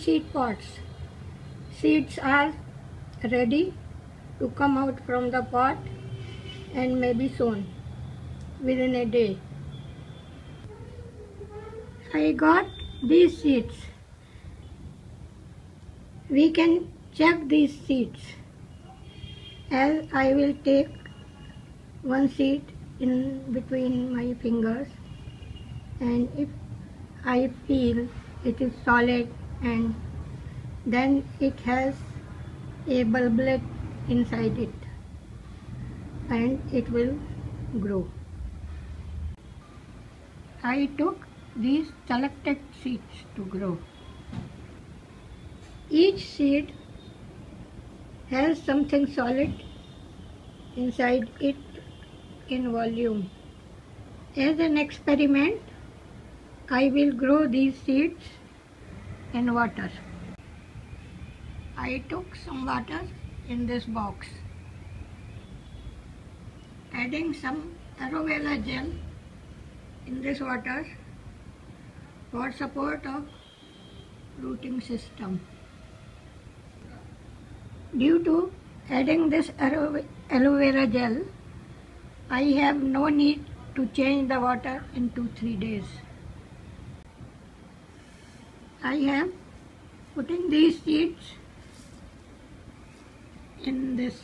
seed pots. Seeds are ready to come out from the pot and may be sown within a day. I got these seeds. We can check these seeds as I will take one seed in between my fingers and if I feel it is solid and then it has a bulblet inside it and it will grow. I took these selected seeds to grow. Each seed has something solid inside it in volume. As an experiment, I will grow these seeds in water. I took some water in this box. Adding some aloe vera gel in this water for support of rooting system. Due to adding this aloe vera gel, I have no need to change the water in 2-3 days. I am putting these seeds in this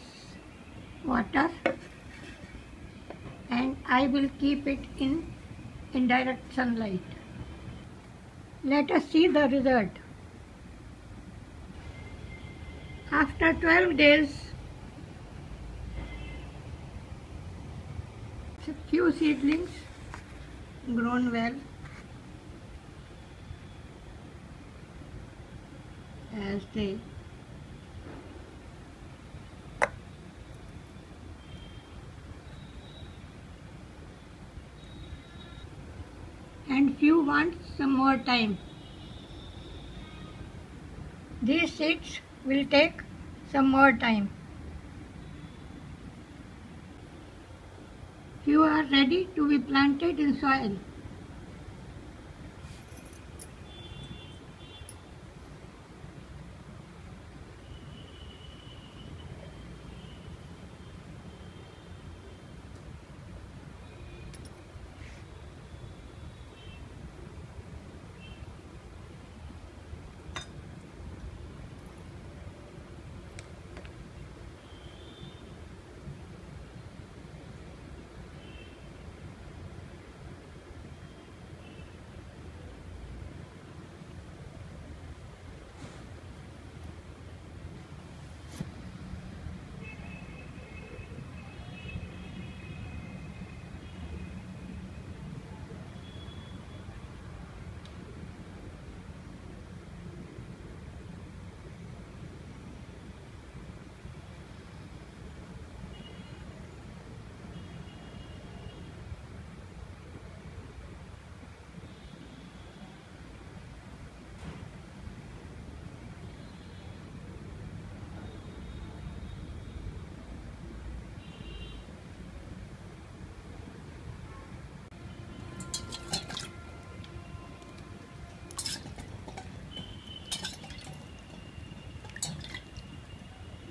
water and I will keep it in indirect sunlight. Let us see the result. After 12 days, few seedlings grown well and few want some more time. These seeds will take some more time. Few are ready to be planted in soil.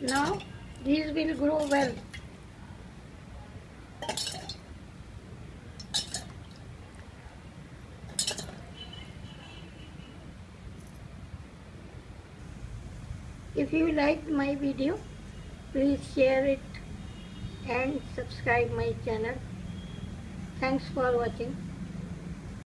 Now these will grow well. If you liked my video, please share it and subscribe my channel. Thanks for watching.